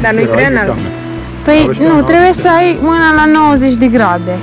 Dar nu-i prea înalt. Păi nu, trebuie să ai mâna la 90 de grade.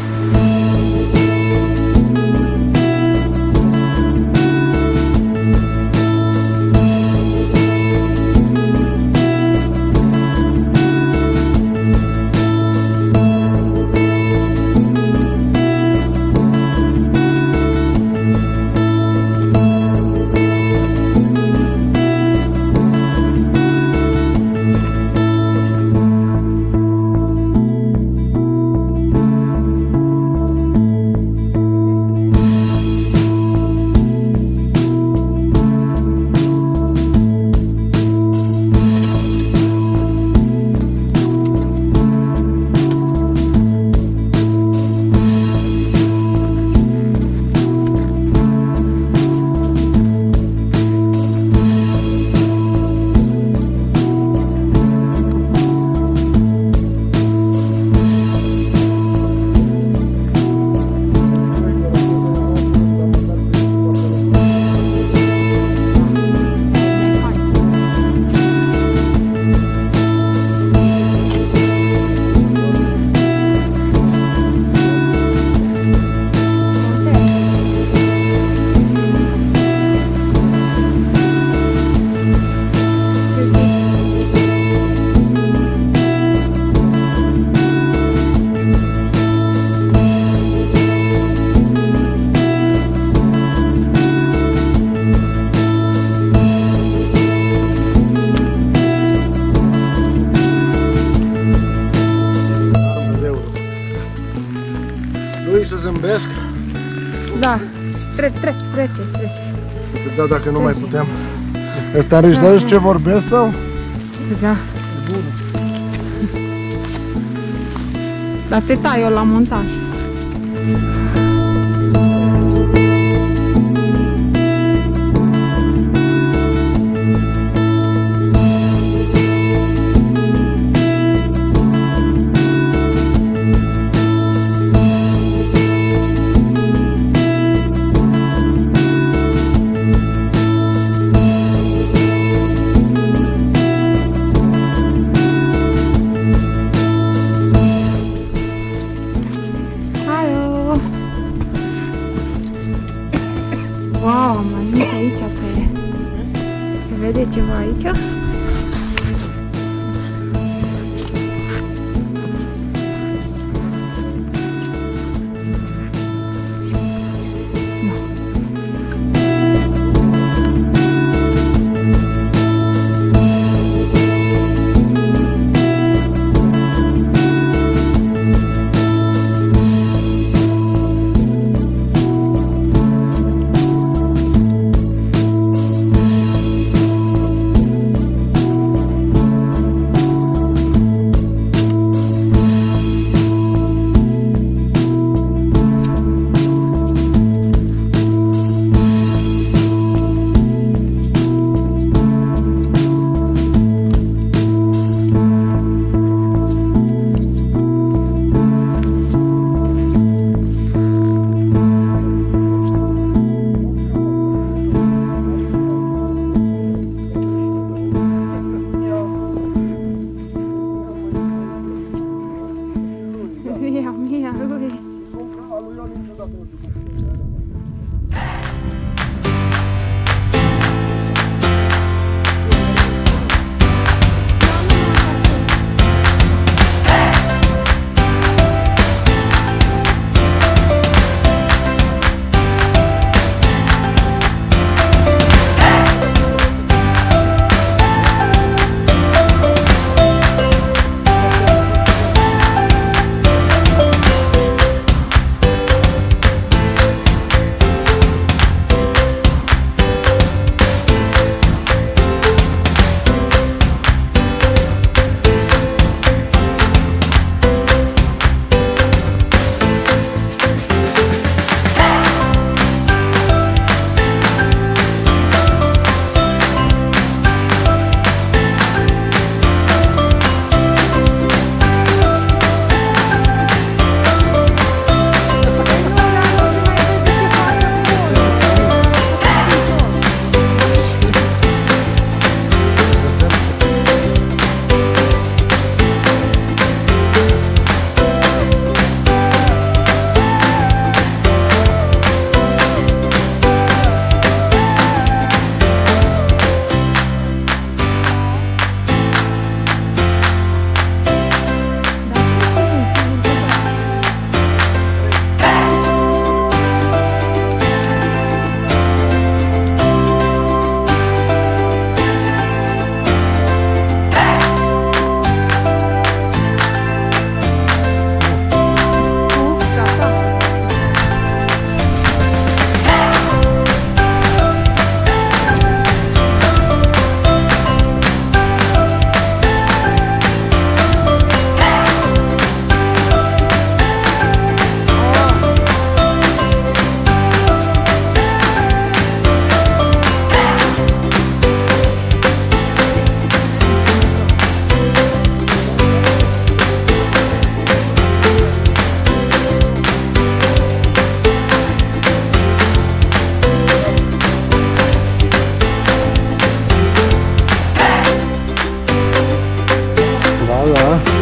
Tre tre treceți, treceți. să da dacă nu mai putem. Ăsta înregistrează ce vorbesc sau? Da. Dar te tai eu la montaj. 好了。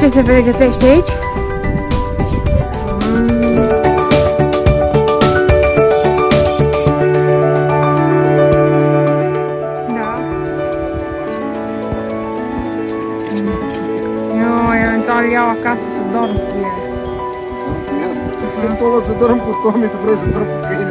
Ce se pregătește aici? Da. Eu eventual iau acasă să dorm cu el. Tu să dorm cu Tomi, tu vrei să dorm cu câinele,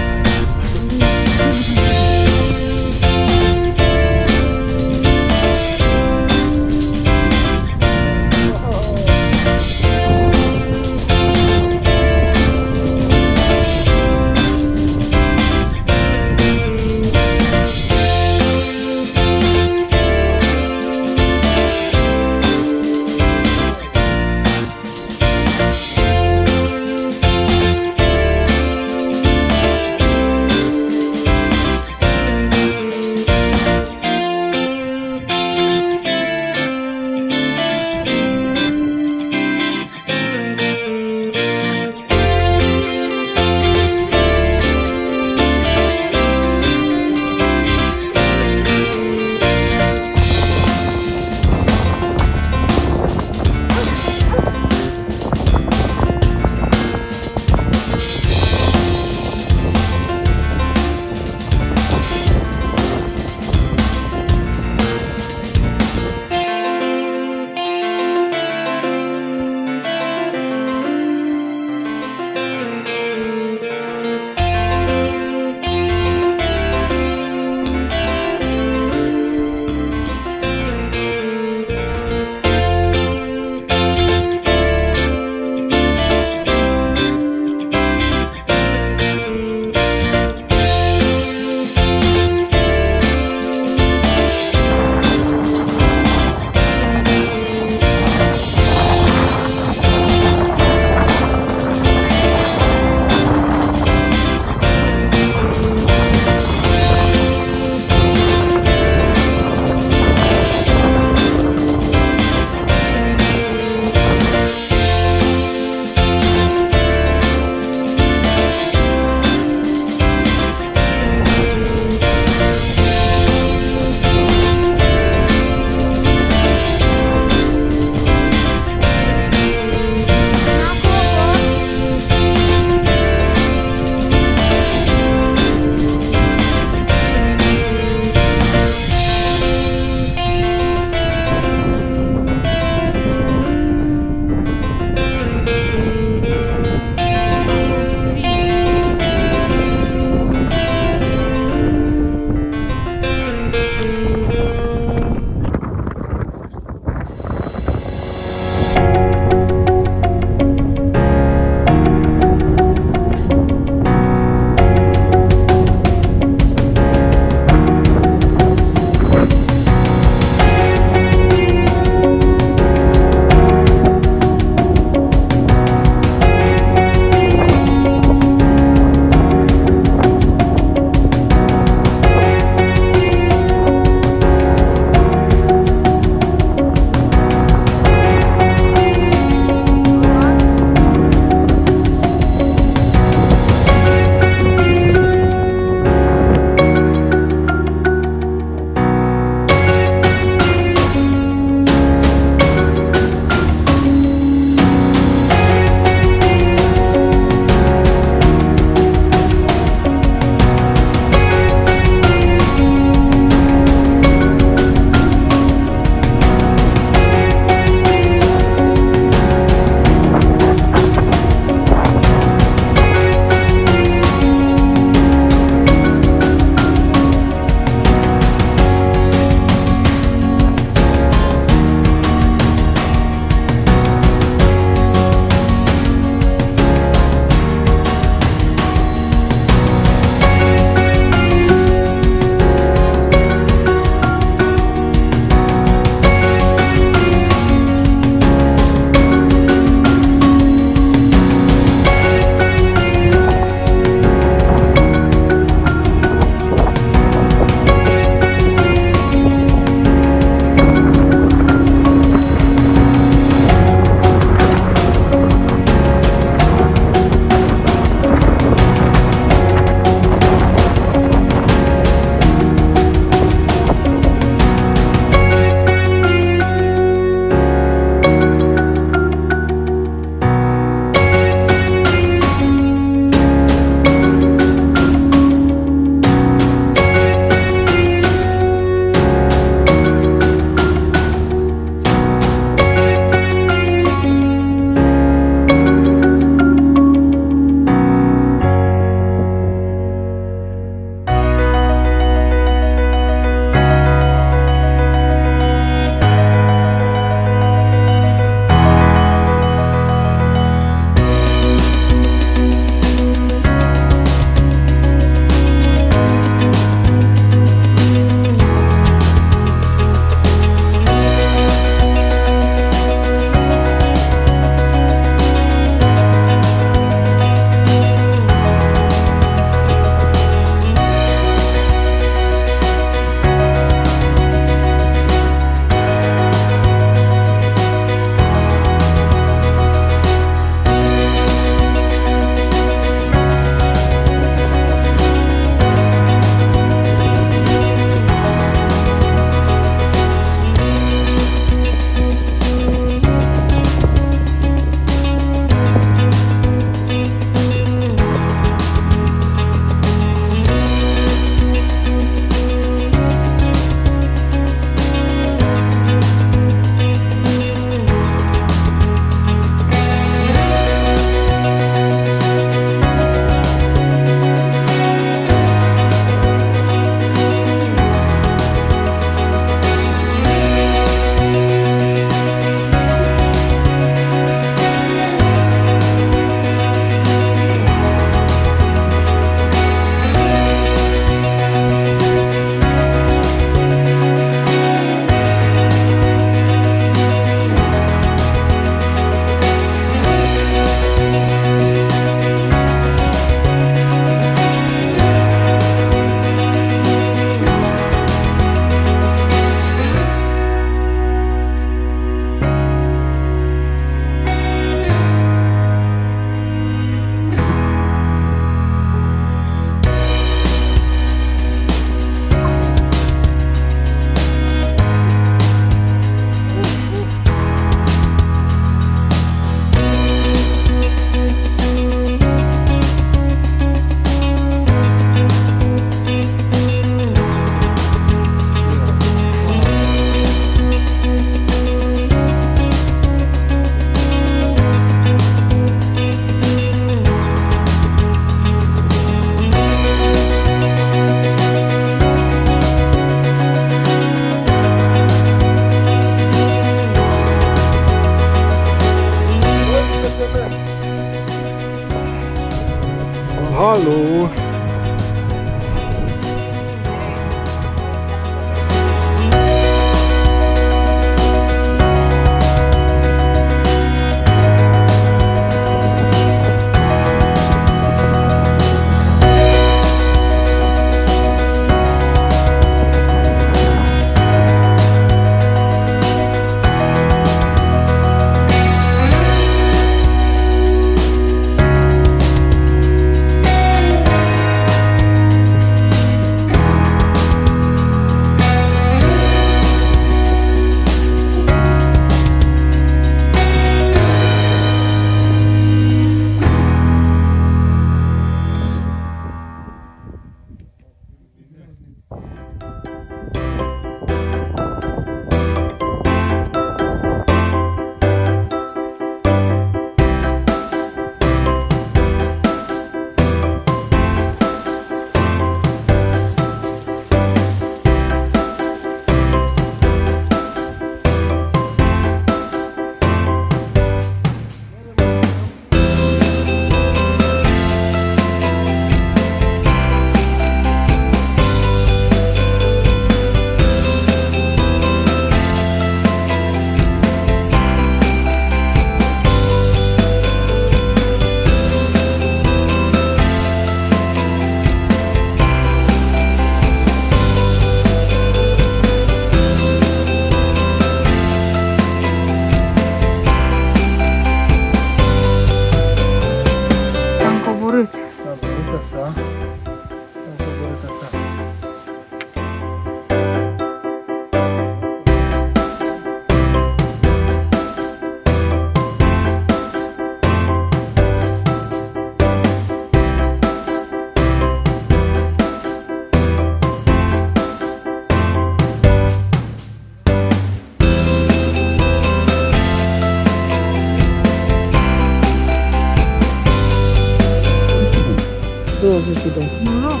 to vyšlo. No,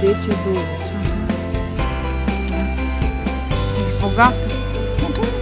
většinou. Bogato.